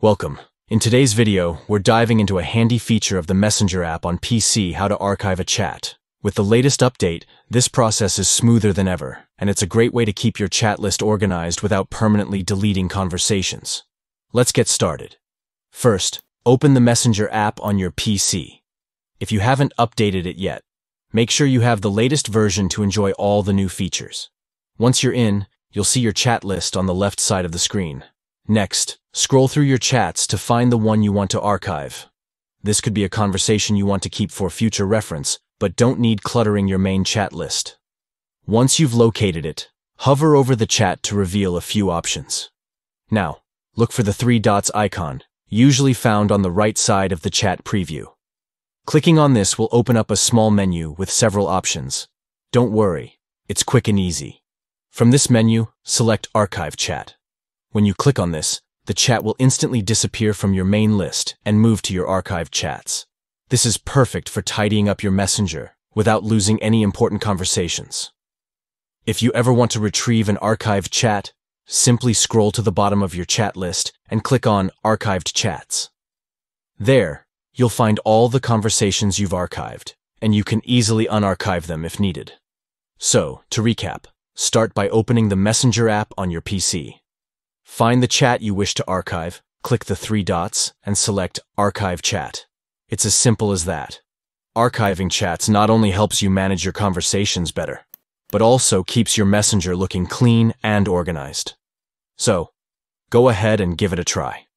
Welcome. In today's video, we're diving into a handy feature of the Messenger app on PC, how to archive a chat. With the latest update, this process is smoother than ever, and it's a great way to keep your chat list organized without permanently deleting conversations. Let's get started. First, open the Messenger app on your PC. If you haven't updated it yet, make sure you have the latest version to enjoy all the new features. Once you're in, you'll see your chat list on the left side of the screen. Next, scroll through your chats to find the one you want to archive. This could be a conversation you want to keep for future reference, but don't need cluttering your main chat list. Once you've located it, hover over the chat to reveal a few options. Now, look for the three dots icon, usually found on the right side of the chat preview. Clicking on this will open up a small menu with several options. Don't worry, it's quick and easy. From this menu, select Archive Chat. When you click on this, the chat will instantly disappear from your main list and move to your archived chats. This is perfect for tidying up your messenger without losing any important conversations. If you ever want to retrieve an archived chat, simply scroll to the bottom of your chat list and click on Archived Chats. There, you'll find all the conversations you've archived, and you can easily unarchive them if needed. So, to recap, start by opening the Messenger app on your PC. Find the chat you wish to archive, click the three dots, and select Archive Chat. It's as simple as that. Archiving chats not only helps you manage your conversations better, but also keeps your messenger looking clean and organized. So, go ahead and give it a try.